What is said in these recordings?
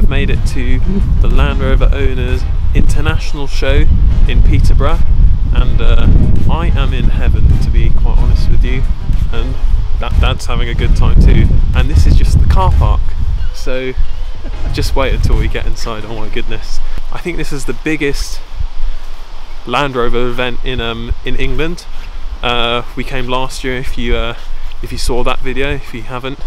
have made it to the Land Rover Owners International Show in Peterborough, and uh, I am in heaven to be quite honest with you, and that Dad's having a good time too. And this is just the car park, so just wait until we get inside. Oh my goodness! I think this is the biggest Land Rover event in um in England. Uh, we came last year. If you uh, if you saw that video, if you haven't,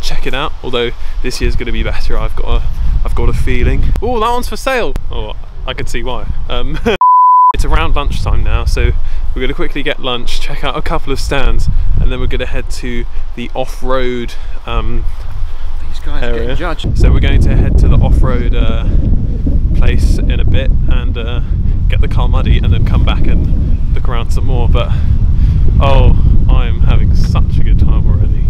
check it out. Although this year's going to be better, I've got a I've got a feeling. Oh, that one's for sale. Oh, I can see why. Um, it's around lunchtime now, so we're going to quickly get lunch, check out a couple of stands, and then we're going to head to the off-road um, These guys area. getting judged. So we're going to head to the off-road uh, place in a bit and uh, get the car muddy and then come back and look around some more. But oh, I'm having such a good time already.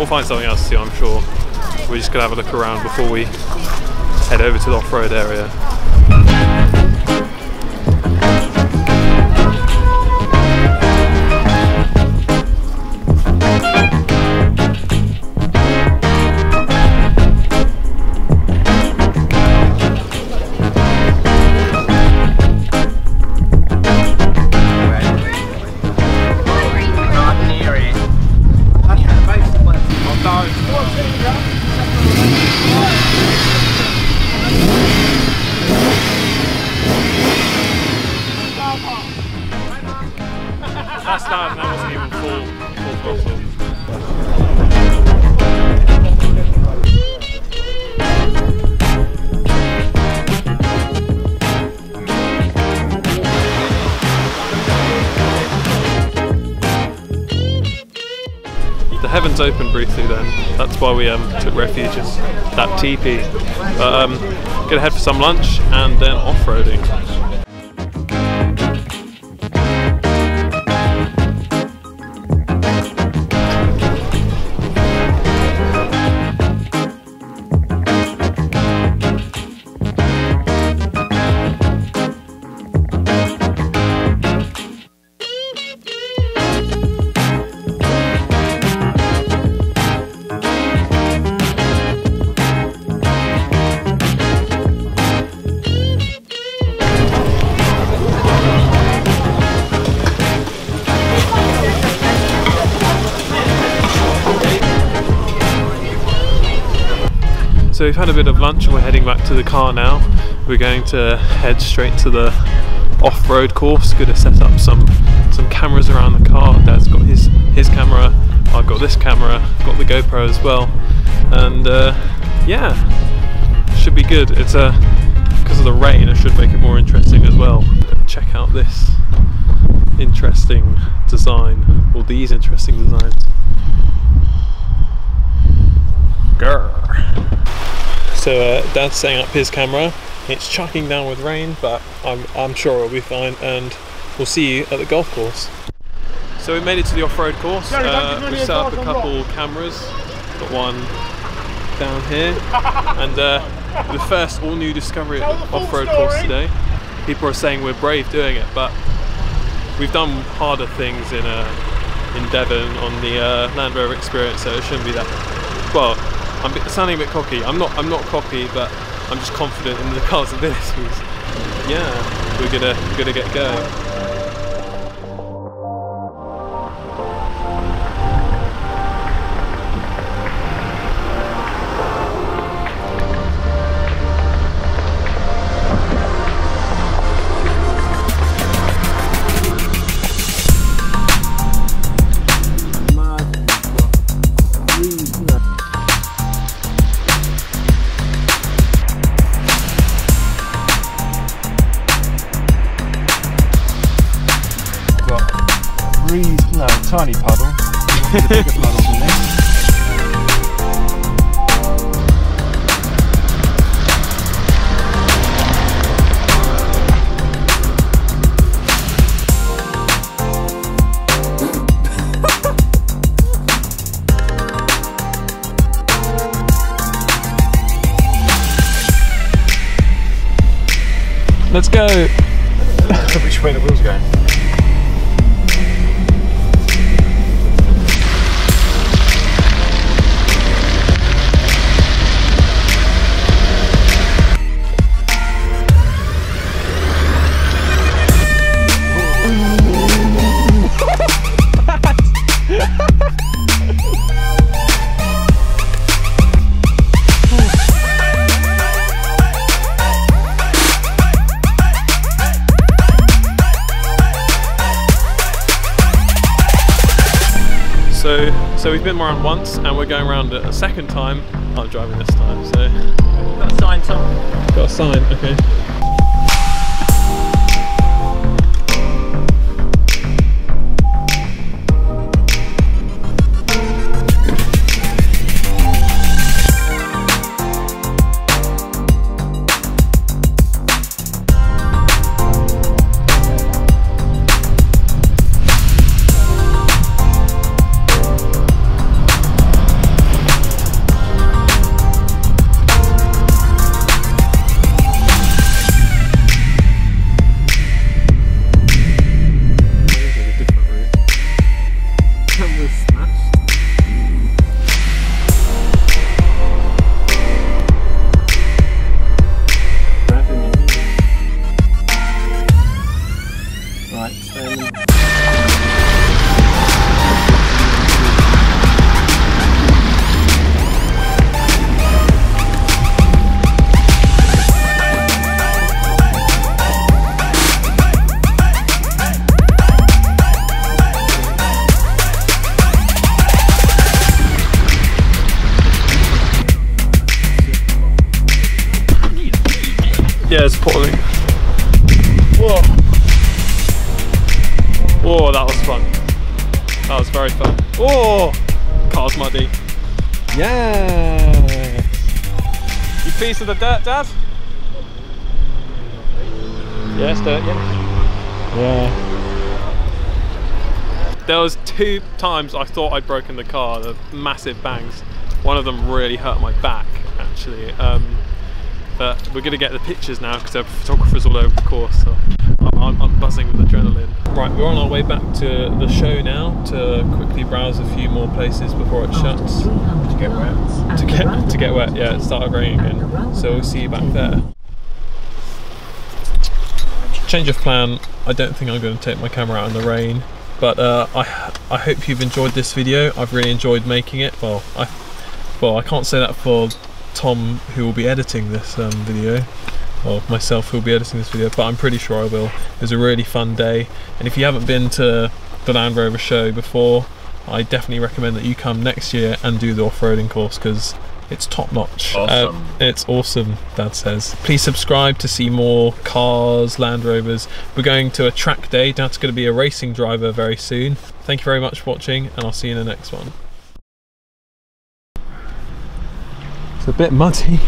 We'll find something else to see, I'm sure. We're just gonna have a look around before we head over to the off-road area. Heavens opened briefly then. That's why we um, took refuge in that teepee. But um, gonna head for some lunch and then off-roading. So we've had a bit of lunch and we're heading back to the car now. We're going to head straight to the off-road course. To set up some some cameras around the car. Dad's got his his camera. I've got this camera. Got the GoPro as well. And uh, yeah, should be good. It's a because of the rain. It should make it more interesting as well. Check out this interesting design or these interesting designs. Grr. So uh, Dad's setting up his camera. It's chucking down with rain, but I'm, I'm sure it'll be fine, and we'll see you at the golf course. So we made it to the off-road course. Uh, we set up a couple cameras. Got one down here, and uh, the first all-new Discovery off-road course today. People are saying we're brave doing it, but we've done harder things in uh, in Devon on the uh, Land Rover Experience, so it shouldn't be that. Well, I'm sounding a bit cocky. I'm not. I'm not cocky, but I'm just confident in the car's abilities. Yeah, we're gonna gonna get going. breeze. No, tiny puddle. So, we've been around once, and we're going around a second time. I'm driving this time, so Got a sign, Tom. got a sign. Okay. Yeah, it's falling. Whoa. Whoa, that was fun. That was very fun. Oh, Car's muddy. Yeah. You piece of the dirt, Dad? Yes, dirt, yeah. Yeah. There was two times I thought I'd broken the car, the massive bangs. One of them really hurt my back, actually. Um, but we're going to get the pictures now because there are photographers all over the course. So I'm, I'm, I'm buzzing with adrenaline. Right, we're on our way back to the show now to quickly browse a few more places before it shuts. To get wet. To get to get wet, yeah, it started raining again. So we'll see you back there. Change of plan. I don't think I'm going to take my camera out in the rain, but uh, I I hope you've enjoyed this video. I've really enjoyed making it. Well, I well I can't say that for Tom who will be editing this um, video or myself who will be editing this video but I'm pretty sure I will it was a really fun day and if you haven't been to the Land Rover show before I definitely recommend that you come next year and do the off-roading course because it's top notch. Awesome. Um, it's awesome, Dad says. Please subscribe to see more cars, Land Rovers. We're going to a track day. Dad's going to be a racing driver very soon. Thank you very much for watching, and I'll see you in the next one. It's a bit muddy.